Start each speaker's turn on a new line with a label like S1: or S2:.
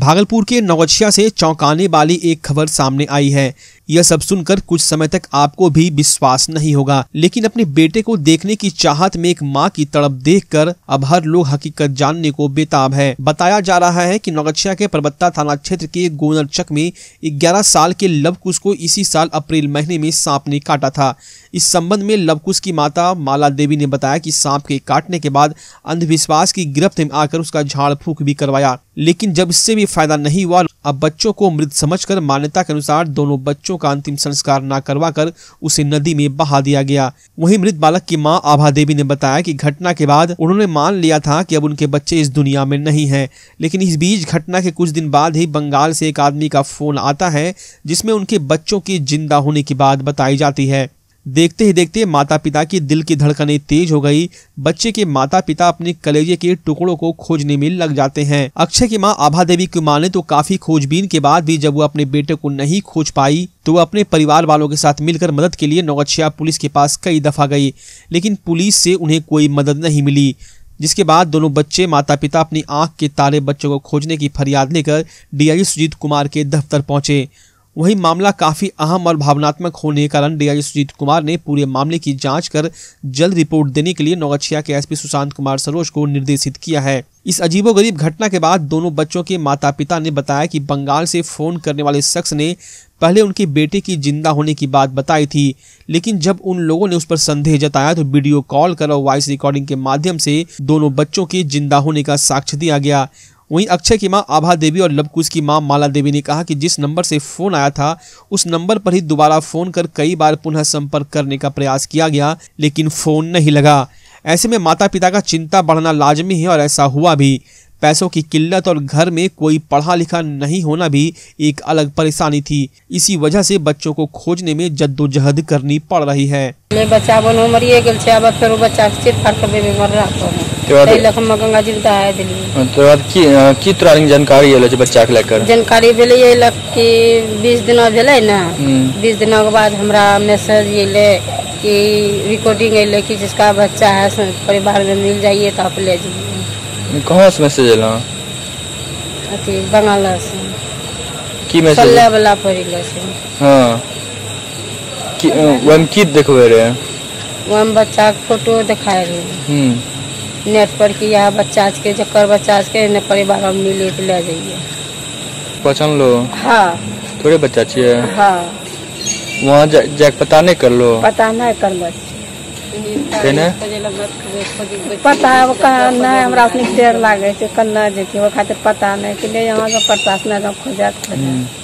S1: भागलपुर के नौगछिया से चौंकाने वाली एक खबर सामने आई है। यह सब सुनकर कुछ समय तक आपको भी विश्वास नहीं होगा, लेकिन अपने बेटे को देखने की चाहत में एक माँ की तड़प देखकर अब हर लोग हकीकत जानने को बेताब है। बताया जा रहा है कि नौगछिया के परबत्ता थाना क्षेत्र के गोनरचक में 11 साल के लवकुश को इसी साल अप्रैल महीने में सांप ने काटा था। इस संबंध में लवकुश की माता माला देवी ने बताया की सांप के काटने के बाद अंधविश्वास की गिरफ्त में आकर उसका झाड़ फूक भी करवाया। लेकिन जब इससे भी फ़ायदा नहीं हुआ, अब बच्चों को मृत समझकर मान्यता के अनुसार दोनों बच्चों का अंतिम संस्कार न करवाकर उसे नदी में बहा दिया गया। वहीं मृत बालक की माँ आभा देवी ने बताया कि घटना के बाद उन्होंने मान लिया था कि अब उनके बच्चे इस दुनिया में नहीं हैं। लेकिन इस बीच घटना के कुछ दिन बाद ही बंगाल से एक आदमी का फ़ोन आता है, जिसमें उनके बच्चों की ज़िंदा होने की बात बताई जाती है। देखते ही देखते माता पिता की दिल की धड़कनें तेज हो गई। बच्चे के माता पिता अपने कलेजे के टुकड़ों को खोजने में लग जाते हैं। अक्षय की माँ आभा देवी की माने तो काफ़ी खोजबीन के बाद भी जब वो अपने बेटे को नहीं खोज पाई तो वो अपने परिवार वालों के साथ मिलकर मदद के लिए नौगछिया पुलिस के पास कई दफ़ा गई, लेकिन पुलिस से उन्हें कोई मदद नहीं मिली। जिसके बाद दोनों बच्चे माता पिता अपनी आँख के तारे बच्चों को खोजने की फरियाद लेकर डीआई सुजीत कुमार के दफ्तर पहुँचे। वहीं मामला काफ़ी अहम और भावनात्मक होने के कारण डीआई सुजीत कुमार ने पूरे मामले की जाँच कर जल्द रिपोर्ट देने के लिए नौगछिया के एसपी सुशांत कुमार सरोज को निर्देशित किया है। इस अजीबोगरीब घटना के बाद दोनों बच्चों के माता पिता ने बताया कि बंगाल से फ़ोन करने वाले शख्स ने पहले उनके बेटे की ज़िंदा होने की बात बताई थी, लेकिन जब उन लोगों ने उस पर संदेह जताया तो वीडियो कॉल कर और वॉइस रिकॉर्डिंग के माध्यम से दोनों बच्चों के ज़िंदा होने का साक्ष्य दिया गया। वहीं अक्षय की माँ आभा देवी और लवकुश की माँ माला देवी ने कहा कि जिस नंबर से फ़ोन आया था, उस नंबर पर ही दोबारा फ़ोन कर कई बार पुनः संपर्क करने का प्रयास किया गया, लेकिन फ़ोन नहीं लगा। ऐसे में माता पिता का चिंता बढ़ना लाजमी है और ऐसा हुआ भी। पैसों की किल्लत और घर में कोई पढ़ा लिखा नहीं होना भी एक अलग परेशानी थी। इसी वजह से बच्चों को खोजने में जद्दोजहद करनी पड़ रही है।
S2: बच्चा बनो मरिए गेल छै अब फेर बच्चा फाड़ कर बेबी मर रहा कऽ गंगा जी दहाय देलियै
S3: तो बाद की की तोरा लग जानकारी छै बच्चा के लेकर?
S2: जानकारी भेलै लऽ कि बीस दिना भेलै ने।
S3: हम्म।
S2: बीस दिना के बाद हमरा मैसेज अयलै कि रिकॉर्डिंग अयलै कि जिसका बच्चा है परिवार में मिल जाइए तो आप ले जाइए।
S3: कहाँ से मैसेज एलो?
S2: अथी बंगाल से।
S3: की मैसेज
S2: सल्ले वाला पड़िल से।
S3: हाँ। की ओहिमे की देखबे रहे?
S2: ओहिमे बच्चा के फ़ोटो देखाय रहै।
S3: हम्म।
S2: नेट पर कि यह बच्चा आज के जकर बच्चा आज के ने परिवार में मिले तो ले जाइए।
S3: पहचान लो?
S2: हाँ।
S3: थोड़े बच्चा छियै?
S2: हाँ।
S3: वहाँ जा, जाके पता नहीं कर लो?
S2: पता नहीं कर
S3: केने
S2: पता है वो कहाँ नहीं हमारा अपने देर लागे कन्ना जे वो खातिर पता नहीं कि यहाँ से प्रशासन खोजा खोजा
S3: हम्म।